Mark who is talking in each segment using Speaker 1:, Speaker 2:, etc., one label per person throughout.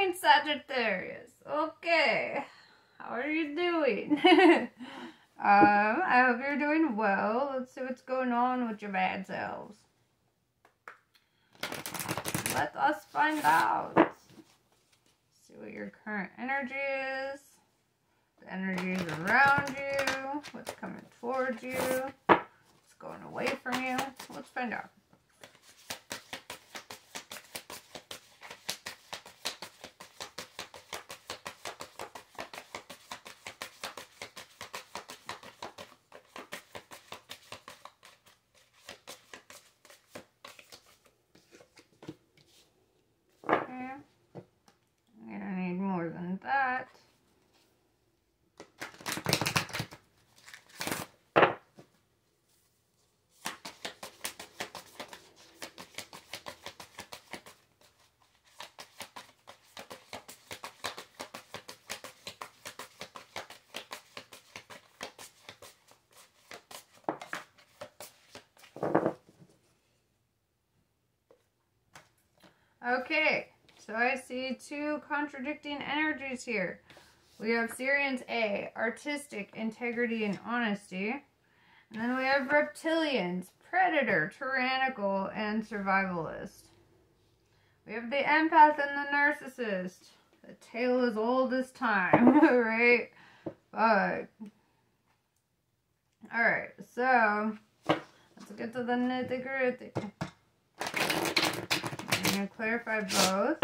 Speaker 1: morning, Sagittarius. Okay. How are you doing? um, I hope you're doing well. Let's see what's going on with your bad selves. Let us find out. See what your current energy is. The energies around you. What's coming towards you. What's going away from you. Let's find out. Okay, so I see two contradicting energies here. We have Sirians A, artistic, integrity, and honesty. And then we have reptilians, predator, tyrannical, and survivalist. We have the empath and the narcissist. The tale is old as time, right? But, alright, so let's get to the nitty gritty. I'm going to clarify both.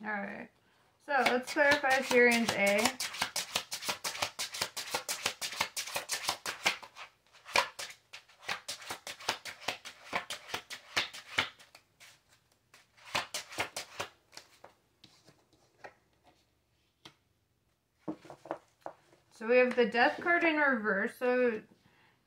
Speaker 1: Alright, so let's clarify Sirians A. So we have the death card in reverse. So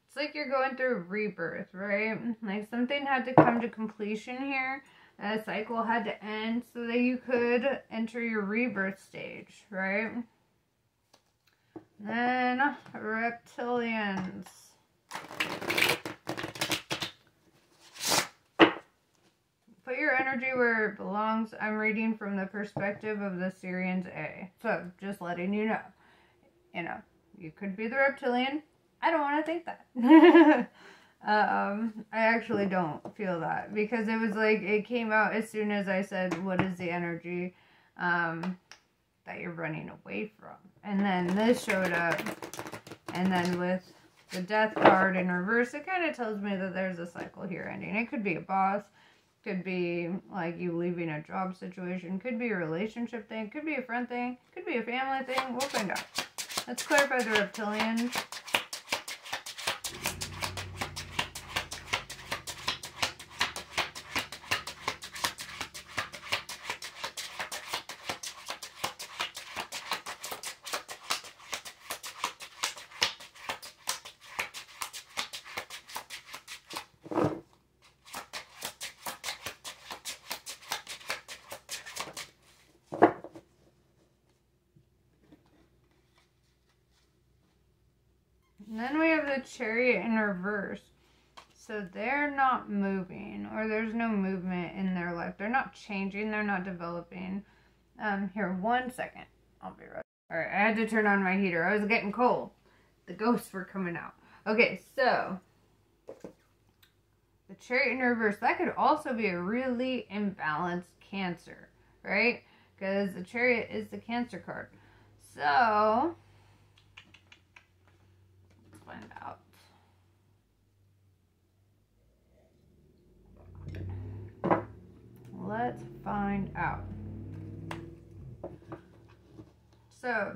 Speaker 1: it's like you're going through rebirth, right? Like something had to come to completion here. A cycle had to end so that you could enter your rebirth stage, right? Then reptilians. Put your energy where it belongs. I'm reading from the perspective of the Sirians A. So just letting you know you know, you could be the reptilian. I don't want to think that. um, I actually don't feel that because it was like it came out as soon as I said, "What is the energy um, that you're running away from?" And then this showed up, and then with the death card in reverse, it kind of tells me that there's a cycle here ending. It could be a boss, could be like you leaving a job situation, could be a relationship thing, could be a friend thing, could be a family thing. We'll find out. Let's clarify the reptilians. And then we have the chariot in reverse. So they're not moving, or there's no movement in their life. They're not changing, they're not developing. Um, here, one second. I'll be right. Alright, I had to turn on my heater. I was getting cold. The ghosts were coming out. Okay, so the chariot in reverse, that could also be a really imbalanced cancer, right? Because the chariot is the cancer card. So find out. Let's find out. So,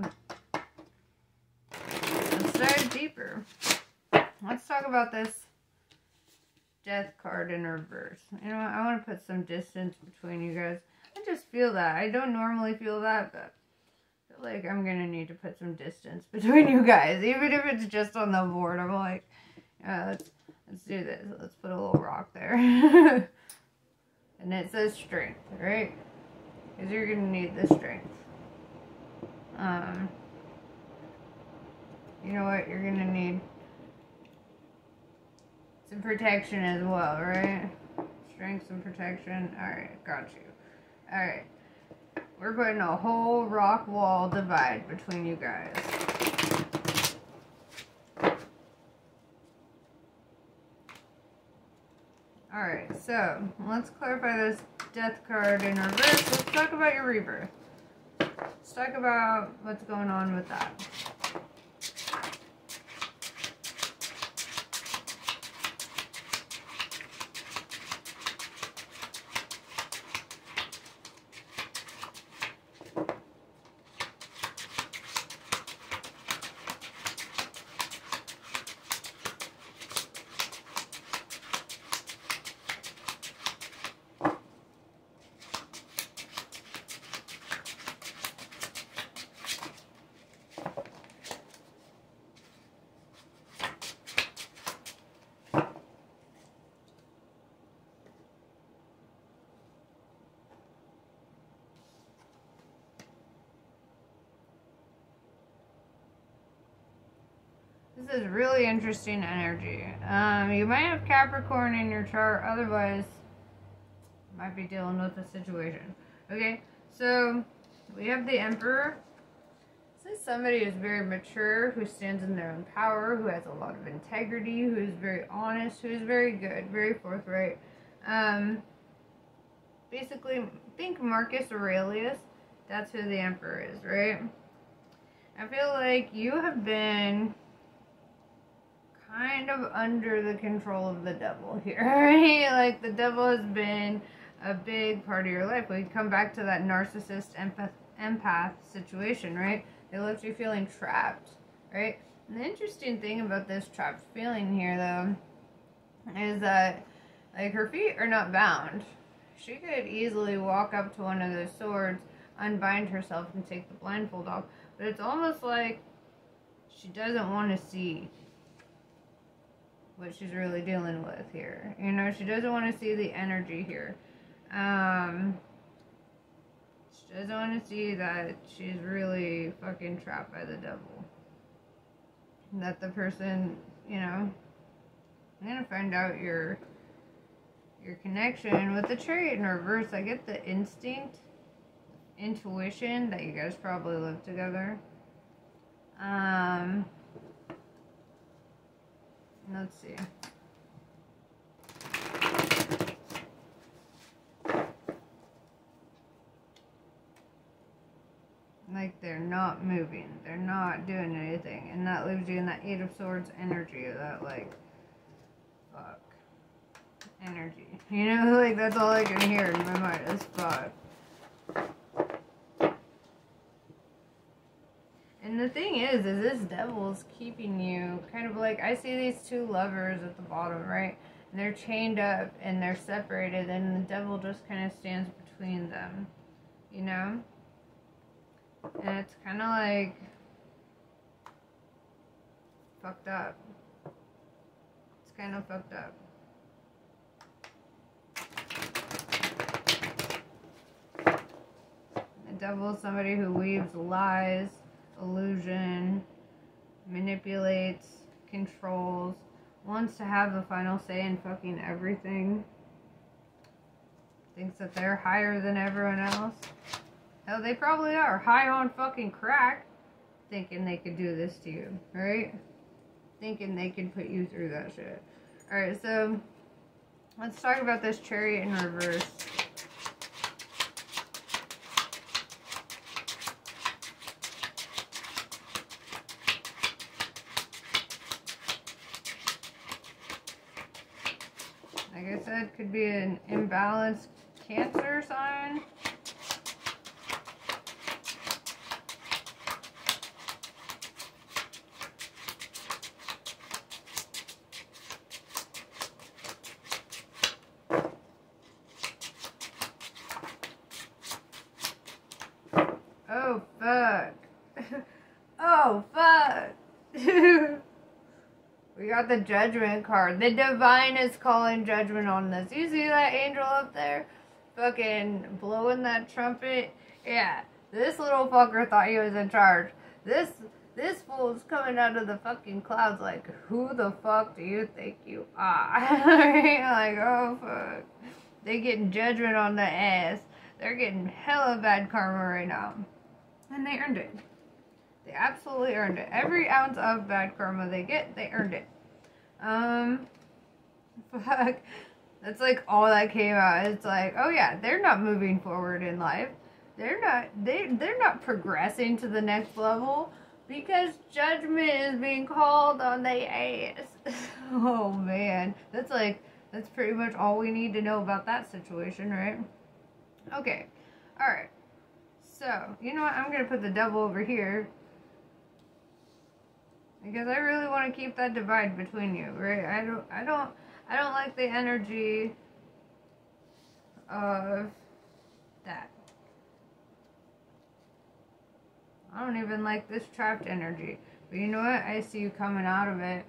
Speaker 1: let's dive deeper. Let's talk about this death card in reverse. You know, I want to put some distance between you guys. I just feel that. I don't normally feel that, but like I'm gonna need to put some distance between you guys, even if it's just on the board. I'm like, yeah, let's let's do this. Let's put a little rock there, and it says strength, right? Because you're gonna need the strength. Um, you know what? You're gonna need some protection as well, right? Strength and protection. Alright, got you. Alright. We're putting a whole rock wall divide between you guys. Alright, so let's clarify this death card in reverse. Let's talk about your rebirth. Let's talk about what's going on with that. This is really interesting energy. Um, you might have Capricorn in your chart, otherwise, might be dealing with a situation. Okay, so we have the Emperor. This is somebody who's very mature, who stands in their own power, who has a lot of integrity, who is very honest, who is very good, very forthright. Um, basically, think Marcus Aurelius. That's who the Emperor is, right? I feel like you have been kind of under the control of the devil here, right? Like the devil has been a big part of your life. We come back to that narcissist empath, empath situation, right? They left you feeling trapped, right? And the interesting thing about this trapped feeling here, though, is that like her feet are not bound. She could easily walk up to one of those swords, unbind herself, and take the blindfold off. But it's almost like she doesn't want to see what she's really dealing with here. You know, she doesn't want to see the energy here. Um, she doesn't want to see that she's really fucking trapped by the devil. That the person, you know, I'm gonna find out your your connection with the chariot in reverse. I get the instinct, intuition that you guys probably live together. Um, Let's see. Like they're not moving. They're not doing anything. And that leaves you in that Eight of Swords energy. That like, fuck. Energy. You know, like that's all I can hear in my mind is fuck. The thing is, is this devil is keeping you kind of like, I see these two lovers at the bottom, right? And they're chained up and they're separated and the devil just kind of stands between them, you know? And it's kind of like fucked up. It's kind of fucked up. The devil is somebody who weaves lies illusion, manipulates, controls, wants to have the final say in fucking everything, thinks that they're higher than everyone else. Hell, they probably are high on fucking crack, thinking they could do this to you, right? Thinking they could put you through that shit. Alright, so let's talk about this chariot in reverse. said could be an imbalanced cancer sign. Oh, fuck. oh, fuck. We got the judgment card. The divine is calling judgment on this. You see that angel up there? Fucking blowing that trumpet? Yeah. This little fucker thought he was in charge. This This fool's coming out of the fucking clouds like, who the fuck do you think you are? like, oh fuck. They getting judgment on the ass. They're getting hella bad karma right now. And they earned it. They absolutely earned it. Every ounce of bad karma they get, they earned it. Um, fuck. That's like all that came out. It's like, oh yeah, they're not moving forward in life. They're not they they're not progressing to the next level because judgment is being called on the ass. oh man. That's like that's pretty much all we need to know about that situation, right? Okay. Alright. So, you know what? I'm gonna put the devil over here. Because I really want to keep that divide between you, right? I don't I don't I don't like the energy of that. I don't even like this trapped energy. But you know what? I see you coming out of it.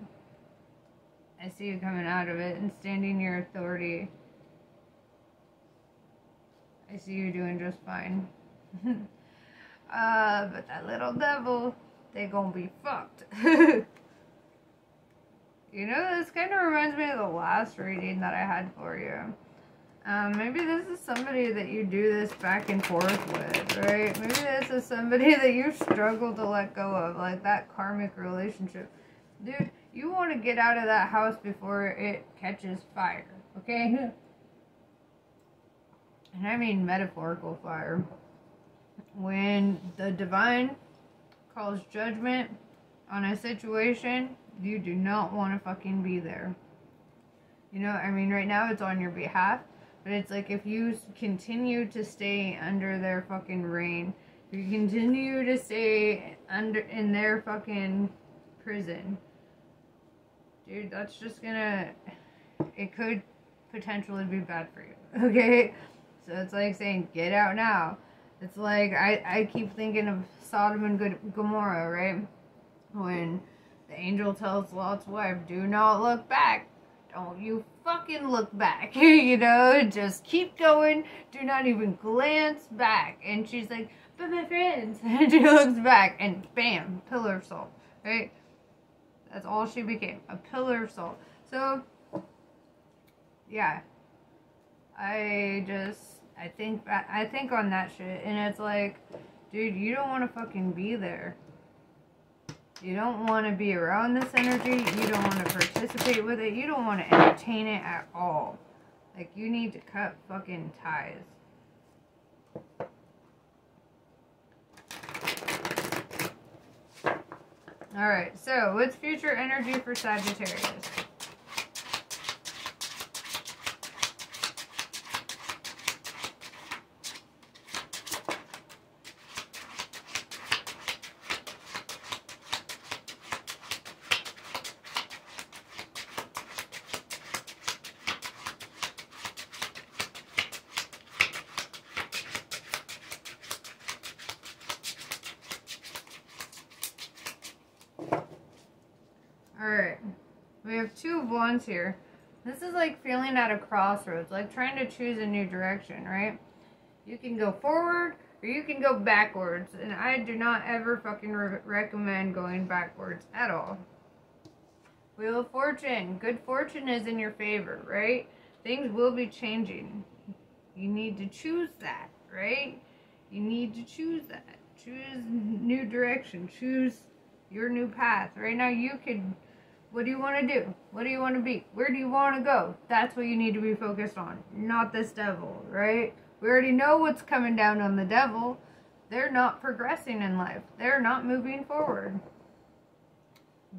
Speaker 1: I see you coming out of it and standing your authority. I see you doing just fine. uh, but that little devil, they gonna be fucked. you know, this kind of reminds me of the last reading that I had for you. Um, maybe this is somebody that you do this back and forth with, right? Maybe this is somebody that you struggle to let go of, like that karmic relationship. Dude, you want to get out of that house before it catches fire, okay? And I mean metaphorical fire. When the divine calls judgment on a situation, you do not want to fucking be there. You know, I mean, right now it's on your behalf but it's like if you continue to stay under their fucking reign, if you continue to stay under in their fucking prison, dude, that's just gonna it could potentially be bad for you. Okay? So it's like saying, get out now. It's like I, I keep thinking of Sodom and Gomorrah, right? When the angel tells Lot's wife, do not look back don't you fucking look back, you know, just keep going, do not even glance back. And she's like, but my friends, and she looks back, and bam, pillar of salt, right? That's all she became, a pillar of salt. So, yeah, I just, I think, I think on that shit, and it's like, dude, you don't want to fucking be there. You don't want to be around this energy. You don't want to participate with it. You don't want to entertain it at all. Like, you need to cut fucking ties. Alright, so what's future energy for Sagittarius? Here. This is like feeling at a crossroads, like trying to choose a new direction, right? You can go forward or you can go backwards, and I do not ever fucking re recommend going backwards at all. Wheel of Fortune. Good fortune is in your favor, right? Things will be changing. You need to choose that, right? You need to choose that. Choose new direction. Choose your new path. Right now, you could what do you want to do? What do you want to be? Where do you want to go? That's what you need to be focused on, not this devil, right? We already know what's coming down on the devil. They're not progressing in life. They're not moving forward.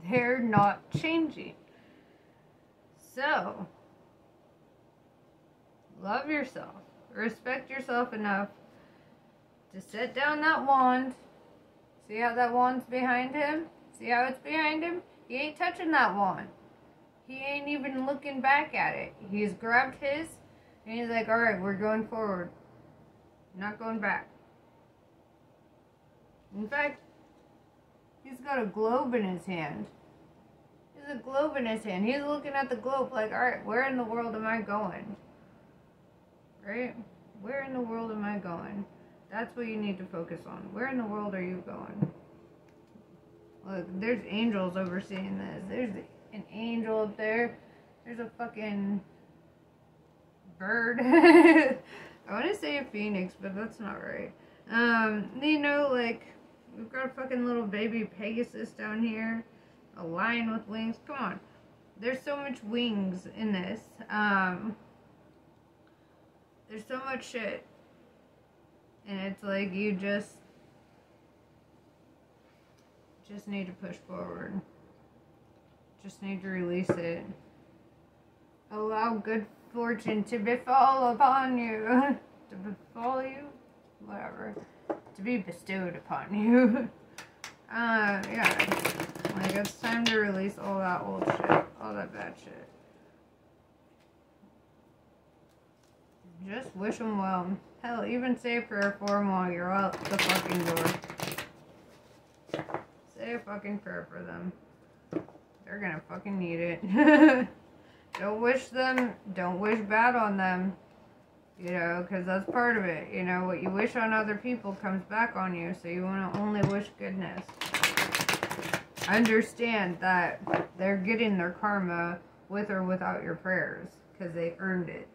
Speaker 1: They're not changing. So, love yourself. Respect yourself enough to set down that wand. See how that wand's behind him? See how it's behind him? He ain't touching that one. He ain't even looking back at it. He's grabbed his and he's like, alright, we're going forward. Not going back. In fact, he's got a globe in his hand. He's a globe in his hand. He's looking at the globe like, alright, where in the world am I going? Right? Where in the world am I going? That's what you need to focus on. Where in the world are you going? Look, there's angels overseeing this. There's an angel up there. There's a fucking bird. I want to say a phoenix, but that's not right. Um, you know, like, we've got a fucking little baby Pegasus down here. A lion with wings. Come on. There's so much wings in this. Um, there's so much shit. And it's like you just just need to push forward. Just need to release it. Allow good fortune to befall upon you. to befall you? Whatever. To be bestowed upon you. uh, yeah. Like, it's time to release all that old shit. All that bad shit. Just wish them well. Hell, even say a prayer for them while you're out the fucking door. Say a fucking prayer for them. They're gonna fucking need it. don't wish them, don't wish bad on them. You know, because that's part of it. You know, what you wish on other people comes back on you, so you want to only wish goodness. Understand that they're getting their karma with or without your prayers, because they earned it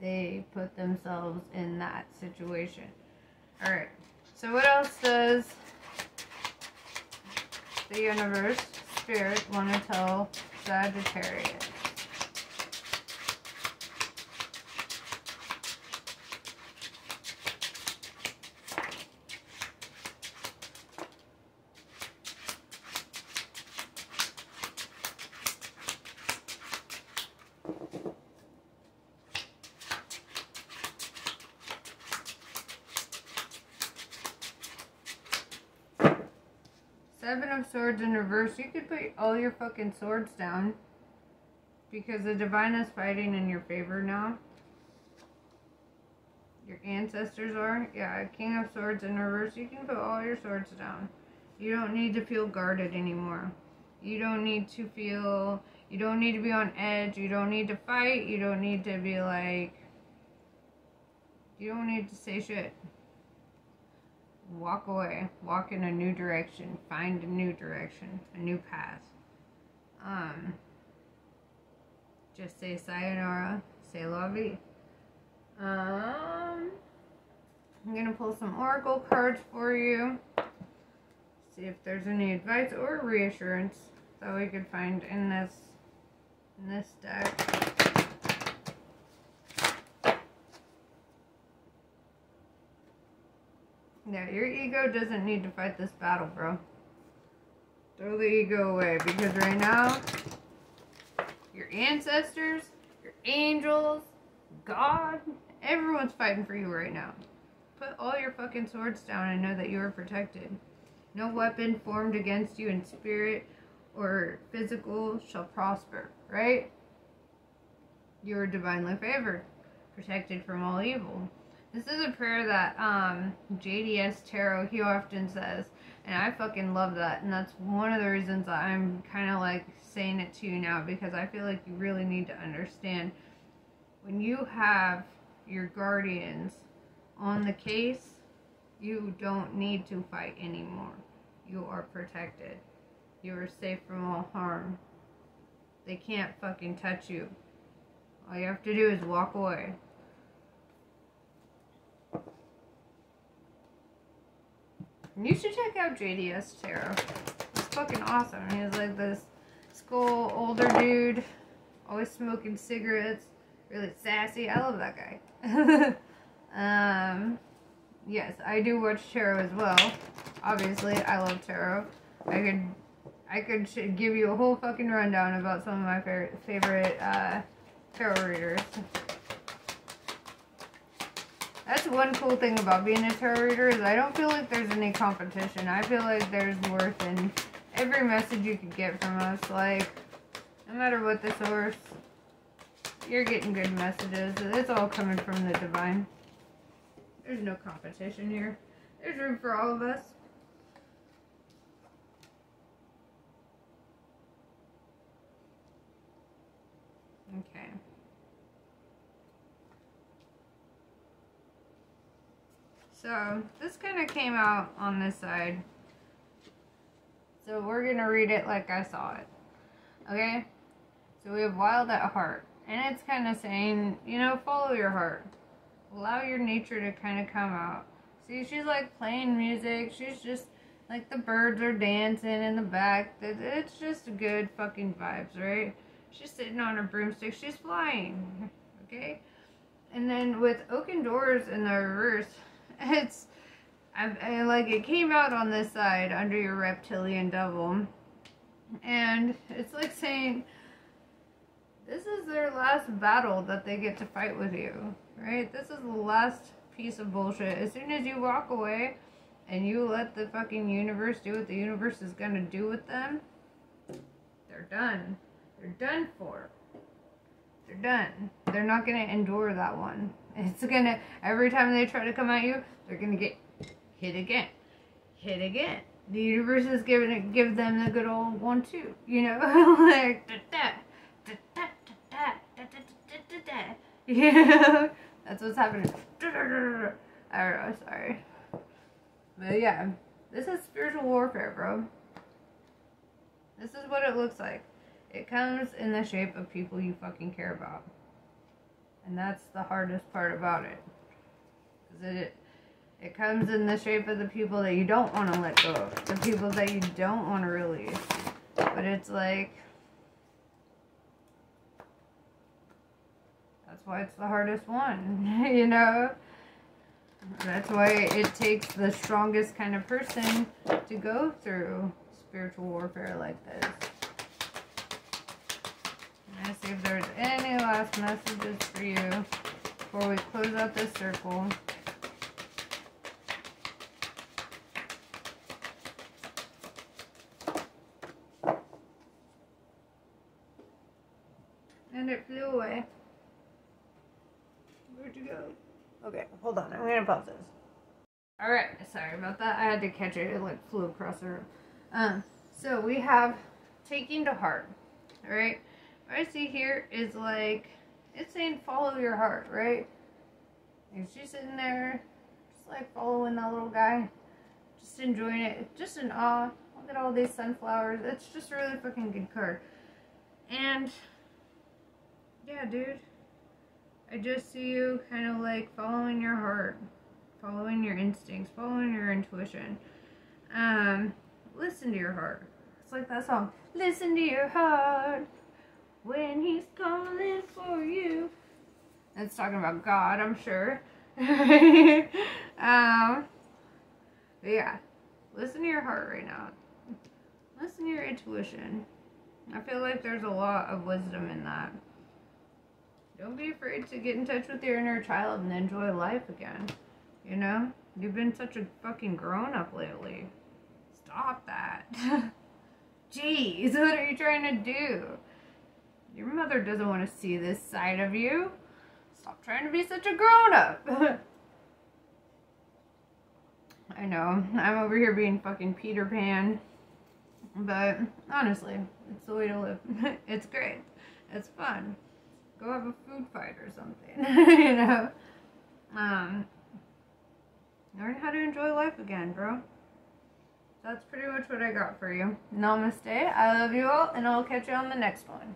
Speaker 1: they put themselves in that situation. All right. So what else does the universe, spirit, want to tell Sagittarius? Seven of Swords in reverse. You could put all your fucking swords down. Because the Divine is fighting in your favor now. Your ancestors are. Yeah, King of Swords in reverse. You can put all your swords down. You don't need to feel guarded anymore. You don't need to feel... You don't need to be on edge. You don't need to fight. You don't need to be like... You don't need to say shit walk away, walk in a new direction, find a new direction, a new path. Um, just say sayonara, say vie. Um, I'm gonna pull some oracle cards for you. See if there's any advice or reassurance that we could find in this in this deck. Yeah, your ego doesn't need to fight this battle, bro. Throw the ego away because right now, your ancestors, your angels, God, everyone's fighting for you right now. Put all your fucking swords down and know that you are protected. No weapon formed against you in spirit or physical shall prosper, right? You are divinely favored, protected from all evil. This is a prayer that um, JDS Tarot, he often says. And I fucking love that. And that's one of the reasons I'm kind of like saying it to you now. Because I feel like you really need to understand. When you have your guardians on the case, you don't need to fight anymore. You are protected. You are safe from all harm. They can't fucking touch you. All you have to do is walk away. You should check out JDS Tarot. It's fucking awesome. He's like this school older dude, always smoking cigarettes, really sassy. I love that guy. um, yes, I do watch tarot as well. Obviously, I love tarot. I could, I could give you a whole fucking rundown about some of my favorite favorite uh, tarot readers. That's one cool thing about being a tarot reader is I don't feel like there's any competition. I feel like there's worth in every message you can get from us. Like, no matter what the source, you're getting good messages. It's all coming from the divine. There's no competition here. There's room for all of us. Okay. So this kind of came out on this side. So we're gonna read it like I saw it. Okay? So we have wild at heart. And it's kind of saying, you know, follow your heart. Allow your nature to kind of come out. See, she's like playing music. She's just like the birds are dancing in the back. It's just good fucking vibes, right? She's sitting on her broomstick. She's flying. Okay? And then with oaken doors in the reverse, it's I, I, like it came out on this side under your reptilian devil. And it's like saying this is their last battle that they get to fight with you, right? This is the last piece of bullshit. As soon as you walk away and you let the fucking universe do what the universe is gonna do with them, they're done. They're done for. They're done. They're not gonna endure that one. It's gonna, every time they try to come at you, they're gonna get hit again. Hit again. The universe is giving it, give them the good old one too. You know, like, da, da, da, da, yeah, that's what's happening. I don't know, sorry. But yeah, this is spiritual warfare, bro. This is what it looks like. It comes in the shape of people you fucking care about. And that's the hardest part about it. Cause it it comes in the shape of the people that you don't want to let go of. The people that you don't want to release. But it's like That's why it's the hardest one, you know? That's why it takes the strongest kind of person to go through spiritual warfare like this. Let's see if there's any last messages for you before we close out this circle. And it flew away. Where'd you go? Okay, hold on. I'm gonna pause this. Alright, sorry about that. I had to catch it. It like flew across the room. Um, so we have taking to heart. Alright? I see here is like it's saying follow your heart, right? And she's sitting there, just like following that little guy. Just enjoying it. Just in awe. Look at all these sunflowers. It's just a really fucking good card. And yeah, dude. I just see you kind of like following your heart, following your instincts, following your intuition. Um, listen to your heart. It's like that song. Listen to your heart when he's calling for you. It's talking about God, I'm sure. um, yeah, listen to your heart right now. Listen to your intuition. I feel like there's a lot of wisdom in that. Don't be afraid to get in touch with your inner child and enjoy life again. You know? You've been such a fucking grown up lately. Stop that. Jeez, what are you trying to do? Your mother doesn't want to see this side of you. Stop trying to be such a grown up. I know, I'm over here being fucking Peter Pan. But honestly, it's the way to live. it's great. It's fun go have a food fight or something, you know. Um, learn how to enjoy life again, bro. That's pretty much what I got for you. Namaste. I love you all, and I'll catch you on the next one.